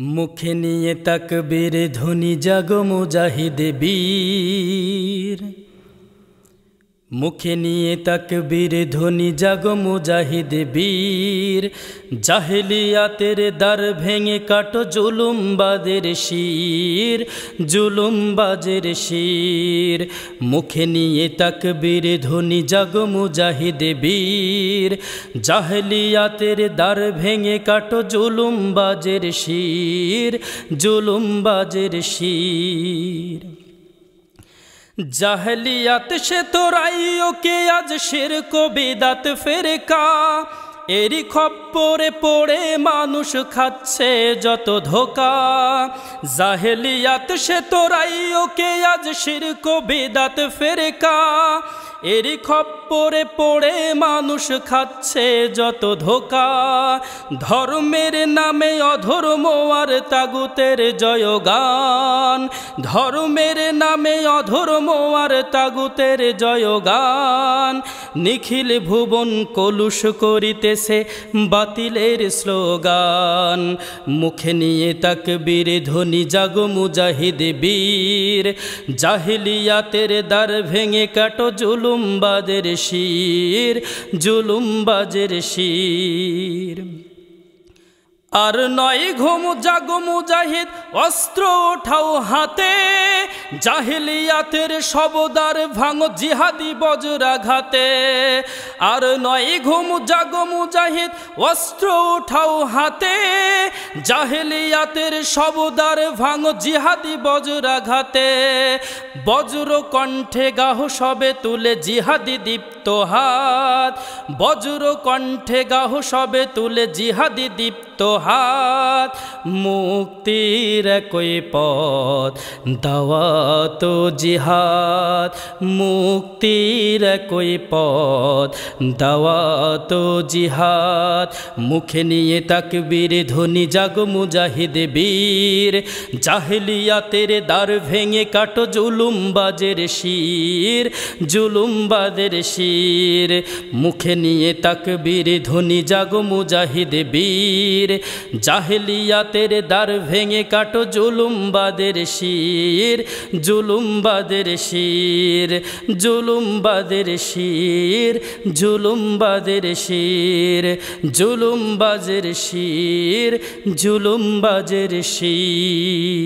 মুখে নিয়ে তাকবীর ধ্বনি জাগো মুজাহিদ বীর। মুখে নিয়ে তাকবীর, ধ্বনি জাগো মুজাহিদ বীর। জাহেলিয়াতের দ্বার ভেঙে কাটো জুলুমবাদের শির, জুলুমবাজের শির। মুখে নিয়ে তাকবীর, ধ্বনি জাগো মুজাহিদ বীর। জাহেলিয়াতের দ্বার ভেঙে কাটো জুলুমবাজের শির জুলুমবাজের শির। জাহলিয়াত সে তোরাই ওকে আজ শের কবিদাত ফেরকা। এরি খপ্পরে পড়ে মানুষ খাচ্ছে যত ধোকা। জাহেলিয়াত সে তোরাই ওকে আজ শির কবিদাত ফেরকা। এরি খপ্পরে পড়ে মানুষ খাচ্ছে যত ধোকা। ধর্মের নামে অধর্ম আর তাগুতের জয়গান। ধর্মের নামে অধর্ম আর তাগুতের জয়গান। নিখিল ভুবন কলুষ করিতেছে বাতিলের স্লোগান। মুখে নিয়ে তাকবীর, ধ্বনি জাগো মুজাহিদ বীর। জাহিলিয়াতের দ্বার ভেঙে কাটো জুলু জুলুমবাজের শির জুলুমবাজের শির। আর নয় ঘুম জাগো মুজাহিদ, অস্ত্র ওঠাও হাতে। জাহিলিয়াতের সবদার ভাঙো জিহাদি বজরাঘাতে। আর নয় ঘুম জাগো মুজাহিদ অস্ত্র উঠাও হাতে। জাহিলিয়াতের সবদার ভাঙো জিহাদি বজরাঘাতে। বজ্র কণ্ঠে গাহ সবে তুলে জিহাদি দীপ্ত হাত। বজ্র কণ্ঠে গাহ সবে তুলে জিহাদি দীপ্ত হাত। মুক্তির কই পথ দাওয়াত জিহাদ, মুক্তির কই পথ? দাওয়াত জিহাদ, মুখে নিয়ে তাকবীর, ধ্বনি জাগ মুজাহিদ বীর। জাহেলিয়াতের দ্বার ভেঙে কাটো জুলুমবাজের শির জুলুমবাজের শির। মুখে নিয়ে তাকবীর, ধ্বনি জাগ মুজাহিদ বীর। জাহেলিয়াতের দ্বার ভেঙে কাটো জুলুমবাদের শির। জুলুমবাদের শির জুলুমবাদের শির জুলুমবাদের শির জুলুমবাজের শির জুলুমবাজের শির।